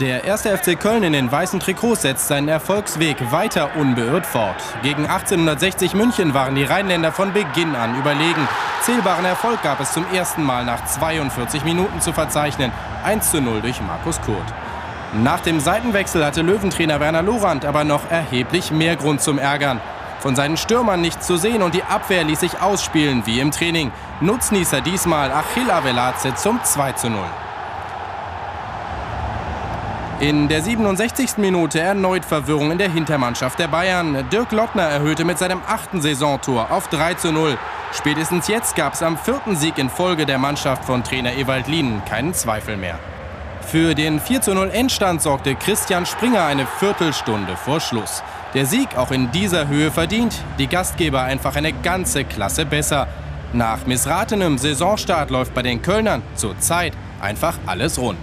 Der erste FC Köln in den weißen Trikots setzt seinen Erfolgsweg weiter unbeirrt fort. Gegen 1860 München waren die Rheinländer von Beginn an überlegen. Zählbaren Erfolg gab es zum ersten Mal nach 42 Minuten zu verzeichnen. 1 zu 0 durch Markus Kurt. Nach dem Seitenwechsel hatte Löwentrainer Werner Lorand aber noch erheblich mehr Grund zum Ärgern. Von seinen Stürmern nichts zu sehen und die Abwehr ließ sich ausspielen wie im Training. Nutznießer diesmal Achille Avelaze zum 2 zu 0. In der 67. Minute erneut Verwirrung in der Hintermannschaft der Bayern. Dirk Lottner erhöhte mit seinem achten Saisontor auf 3 zu 0. Spätestens jetzt gab es am vierten Sieg in Folge der Mannschaft von Trainer Ewald Lienen keinen Zweifel mehr. Für den 4 zu 0 Endstand sorgte Christian Springer eine Viertelstunde vor Schluss. Der Sieg auch in dieser Höhe verdient, die Gastgeber einfach eine ganze Klasse besser. Nach missratenem Saisonstart läuft bei den Kölnern zurzeit einfach alles rund.